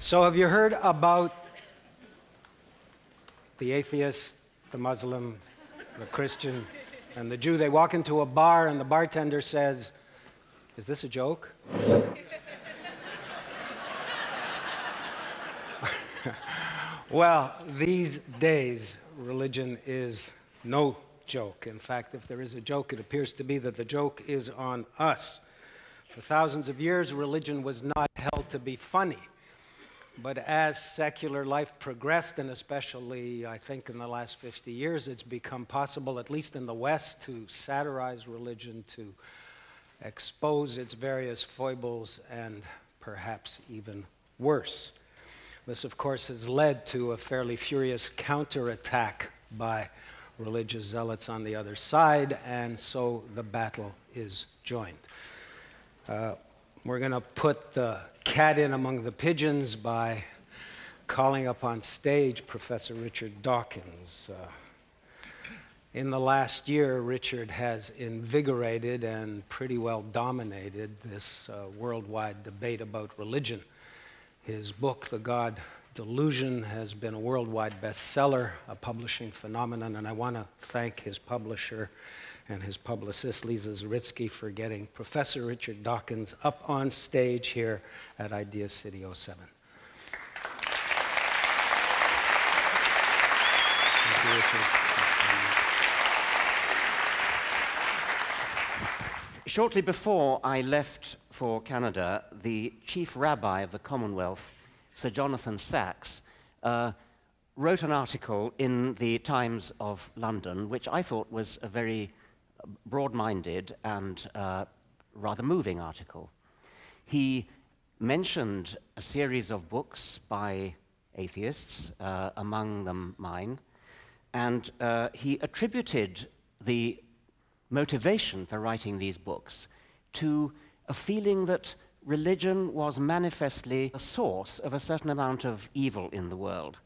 So, have you heard about the atheist, the Muslim, the Christian, and the Jew? They walk into a bar, and the bartender says, Is this a joke? well, these days, religion is no joke. In fact, if there is a joke, it appears to be that the joke is on us. For thousands of years, religion was not held to be funny. But as secular life progressed, and especially I think in the last 50 years, it's become possible, at least in the West, to satirize religion, to expose its various foibles, and perhaps even worse. This, of course, has led to a fairly furious counterattack by religious zealots on the other side, and so the battle is joined. Uh, we're going to put the cat in among the pigeons by calling up on stage Professor Richard Dawkins. Uh, in the last year, Richard has invigorated and pretty well dominated this uh, worldwide debate about religion. His book, The God Delusion has been a worldwide bestseller, a publishing phenomenon, and I want to thank his publisher and his publicist, Lisa Zaritsky, for getting Professor Richard Dawkins up on stage here at Idea City 07. Thank you, Richard. Shortly before I left for Canada, the chief rabbi of the Commonwealth Sir Jonathan Sacks, uh, wrote an article in the Times of London, which I thought was a very broad minded and uh, rather moving article. He mentioned a series of books by atheists, uh, among them mine, and uh, he attributed the motivation for writing these books to a feeling that religion was manifestly a source of a certain amount of evil in the world.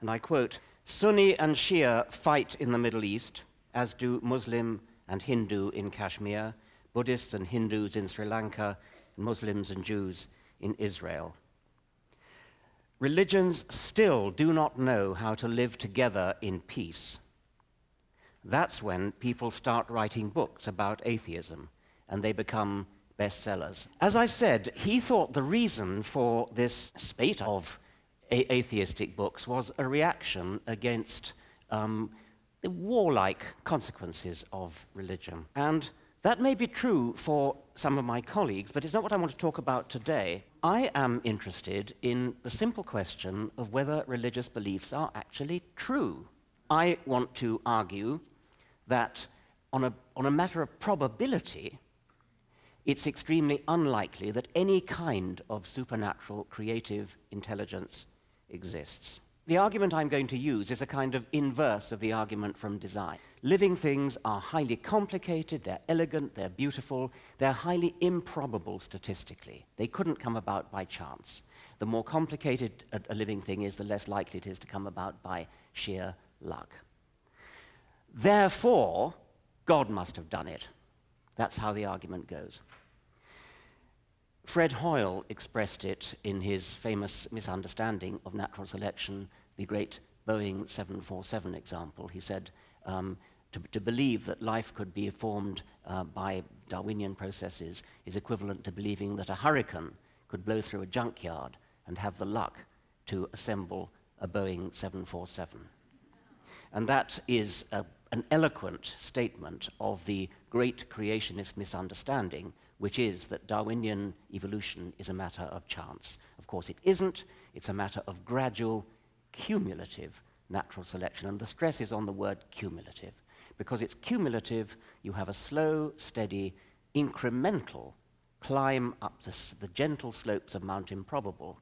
And I quote Sunni and Shia fight in the Middle East, as do Muslim and Hindu in Kashmir, Buddhists and Hindus in Sri Lanka, and Muslims and Jews in Israel. Religions still do not know how to live together in peace. That's when people start writing books about atheism and they become bestsellers. As I said, he thought the reason for this spate of atheistic books was a reaction against um, the warlike consequences of religion. And that may be true for some of my colleagues, but it's not what I want to talk about today. I am interested in the simple question of whether religious beliefs are actually true. I want to argue that on a, on a matter of probability, it's extremely unlikely that any kind of supernatural creative intelligence exists. The argument I'm going to use is a kind of inverse of the argument from design. Living things are highly complicated, they're elegant, they're beautiful, they're highly improbable statistically. They couldn't come about by chance. The more complicated a, living thing is, the less likely it is to come about by sheer luck. Therefore, God must have done it. That's how the argument goes. Fred Hoyle expressed it in his famous misunderstanding of natural selection, the great Boeing 747 example. He said, um, to, to, believe that life could be formed uh, by Darwinian processes is equivalent to believing that a hurricane could blow through a junkyard and have the luck to assemble a Boeing 747. And that is a an eloquent statement of the great creationist misunderstanding, which is that Darwinian evolution is a matter of chance. Of course, it isn't. It's a matter of gradual, cumulative natural selection. And the stress is on the word cumulative. Because it's cumulative, you have a slow, steady, incremental climb up the, the gentle slopes of Mount Improbable.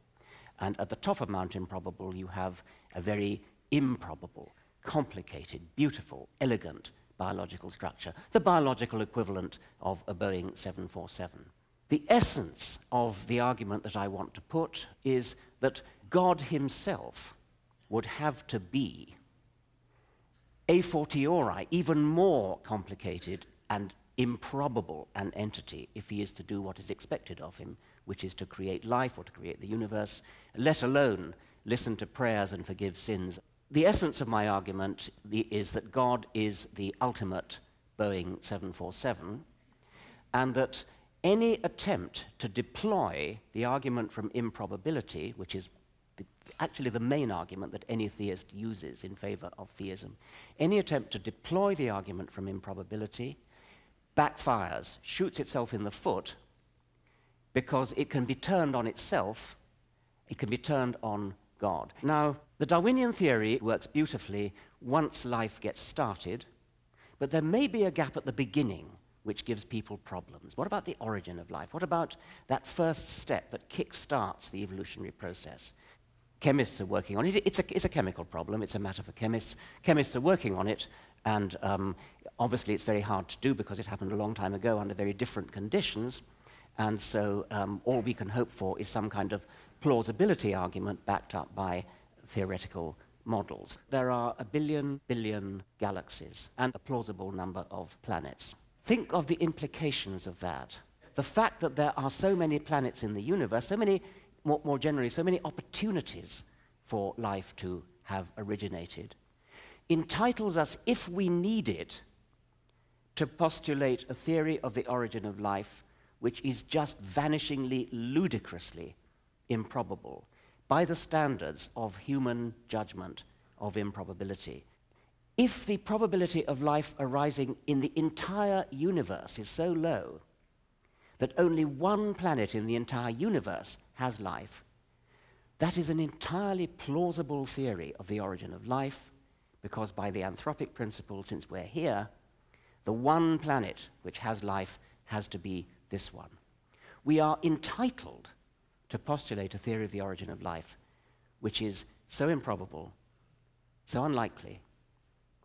And at the top of Mount Improbable, you have a very improbable, complicated, beautiful, elegant biological structure, the biological equivalent of a Boeing 747. The essence of the argument that I want to put is that God Himself would have to be a fortiori, even more complicated and improbable an entity if he is to do what is expected of him, which is to create life or to create the universe, let alone listen to prayers and forgive sins. The essence of my argument is that God is the ultimate Boeing 747, and that any attempt to deploy the argument from improbability, which is actually the main argument that any theist uses in favor of theism, any attempt to deploy the argument from improbability backfires, shoots itself in the foot, because it can be turned on itself, it can be turned on God. Now, the Darwinian theory works beautifully once life gets started, but there may be a gap at the beginning which gives people problems. What about the origin of life? What about that first step that kick-starts the evolutionary process? Chemists are working on it. It's a, it's a chemical problem. It's a matter for chemists. Chemists are working on it, and um, obviously it's very hard to do because it happened a long time ago under very different conditions. And so um, all we can hope for is some kind of plausibility argument backed up by theoretical models. There are a billion billion galaxies and a plausible number of planets. Think of the implications of that. The fact that there are so many planets in the universe, so many, more, more generally, so many opportunities for life to have originated, entitles us, if we need it, to postulate a theory of the origin of life which is just vanishingly ludicrously improbable by the standards of human judgment of improbability. If the probability of life arising in the entire universe is so low that only one planet in the entire universe has life, that is an entirely plausible theory of the origin of life, because by the anthropic principle, since we're here, the one planet which has life has to be this one. We are entitled to postulate a theory of the origin of life which is so improbable, so unlikely,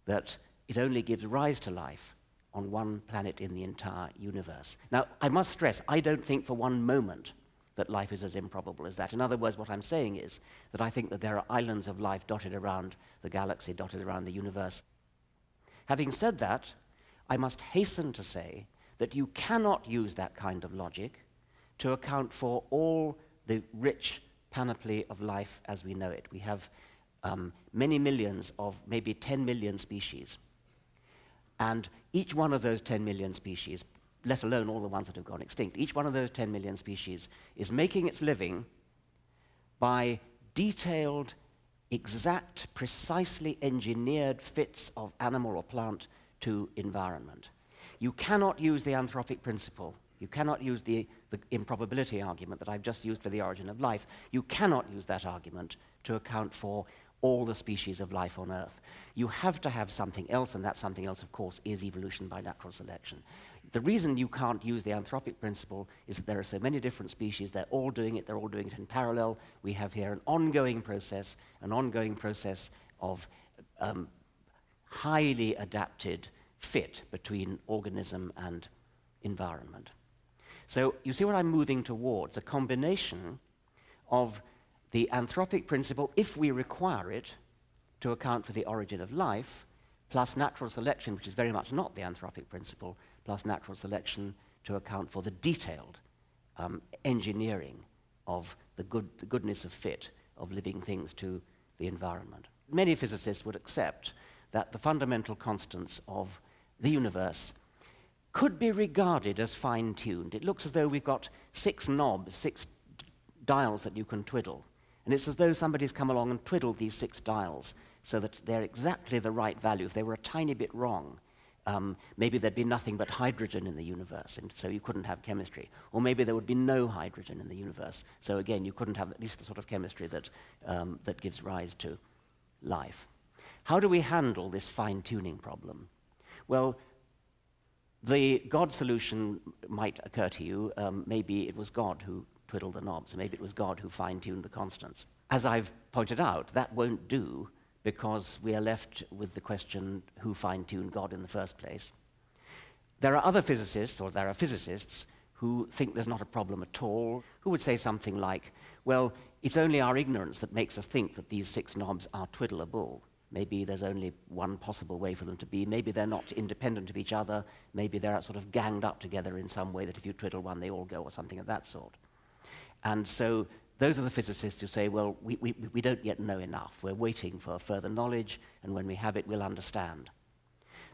that it only gives rise to life on one planet in the entire universe. Now, I must stress, I don't think for one moment that life is as improbable as that. In other words, what I'm saying is that I think that there are islands of life dotted around the galaxy, dotted around the universe. Having said that, I must hasten to say that you cannot use that kind of logic to account for all the rich panoply of life as we know it. We have um, many millions of maybe 10 million species. And each one of those 10 million species, let alone all the ones that have gone extinct, each one of those 10 million species is making its living by detailed, exact, precisely engineered fits of animal or plant to environment. You cannot use the anthropic principle. You cannot use the, the improbability argument that I've just used for the origin of life. You cannot use that argument to account for all the species of life on Earth. You have to have something else, and that something else, of course, is evolution by natural selection. The reason you can't use the anthropic principle is that there are so many different species, they're all doing it, they're all doing it in parallel. We have here an ongoing process, an ongoing process of um, highly adapted fit between organism and environment. So you see what I'm moving towards, a combination of the anthropic principle, if we require it to account for the origin of life, plus natural selection, which is very much not the anthropic principle, plus natural selection to account for the detailed um, engineering of the, good, the goodness of fit of living things to the environment. Many physicists would accept that the fundamental constants of the universe could be regarded as fine tuned. It looks as though we've got six knobs, six dials that you can twiddle. And it's as though somebody's come along and twiddled these six dials so that they're exactly the right value. If they were a tiny bit wrong, um, maybe there'd be nothing but hydrogen in the universe, and so you couldn't have chemistry. Or maybe there would be no hydrogen in the universe, so again, you couldn't have at least the sort of chemistry that, um, that gives rise to life. How do we handle this fine tuning problem? Well, the God solution might occur to you. Um, maybe it was God who twiddled the knobs. Maybe it was God who fine tuned the constants. As I've pointed out, that won't do because we are left with the question who fine tuned God in the first place. There are other physicists, or there are physicists, who think there's not a problem at all, who would say something like, well, it's only our ignorance that makes us think that these six knobs are twiddleable. Maybe there's only one possible way for them to be. Maybe they're not independent of each other. Maybe they're sort of ganged up together in some way that if you twiddle one, they all go, or something of that sort. And so those are the physicists who say, well, we, we, we don't yet know enough. We're waiting for further knowledge, and when we have it, we'll understand.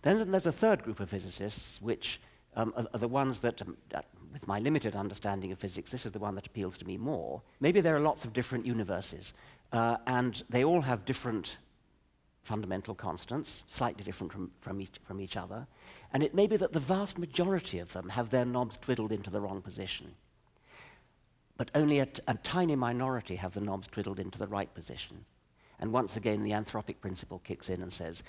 Then there's a third group of physicists, which um, are, are, the ones that, um, with my limited understanding of physics, this is the one that appeals to me more. Maybe there are lots of different universes, uh, and they all have different fundamental constants, slightly different from, from, each, from each other, and it may be that the vast majority of them have their knobs twiddled into the wrong position. But only a, tiny minority have the knobs twiddled into the right position. And once again, the anthropic principle kicks in and says,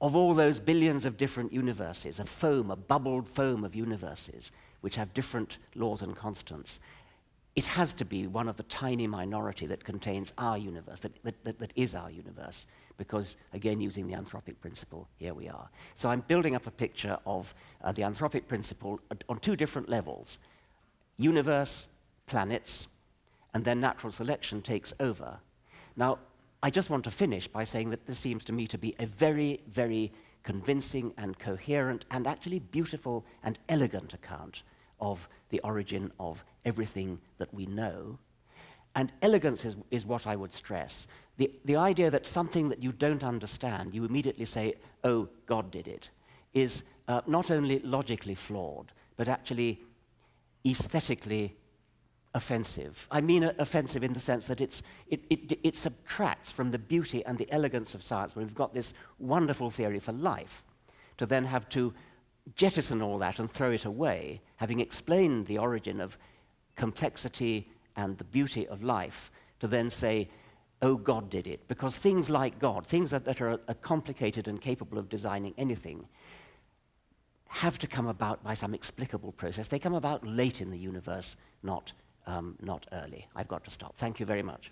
of all those billions of different universes, a foam, a bubbled foam of universes, which have different laws and constants, it has to be one of the tiny minority that contains our universe, that, that, that, that is our universe, because, again, using the anthropic principle, here we are. So I'm building up a picture of uh, the anthropic principle on two different levels universe, planets, and then natural selection takes over. Now, I just want to finish by saying that this seems to me to be a very, very convincing and coherent and actually beautiful and elegant account of the origin of everything that we know. And elegance is, is what I would stress. The, the idea that something that you don't understand, you immediately say, oh, God did it, is uh, not only logically flawed, but actually aesthetically offensive. I mean uh, offensive in the sense that it's, it, it, it subtracts from the beauty and the elegance of science when we've got this wonderful theory for life, to then have to jettison all that and throw it away, having explained the origin of complexity and the beauty of life, to then say, oh, God did it. Because things like God, things that, that are, are complicated and capable of designing anything, have to come about by some explicable process. They come about late in the universe, not, um, not early. I've got to stop. Thank you very much.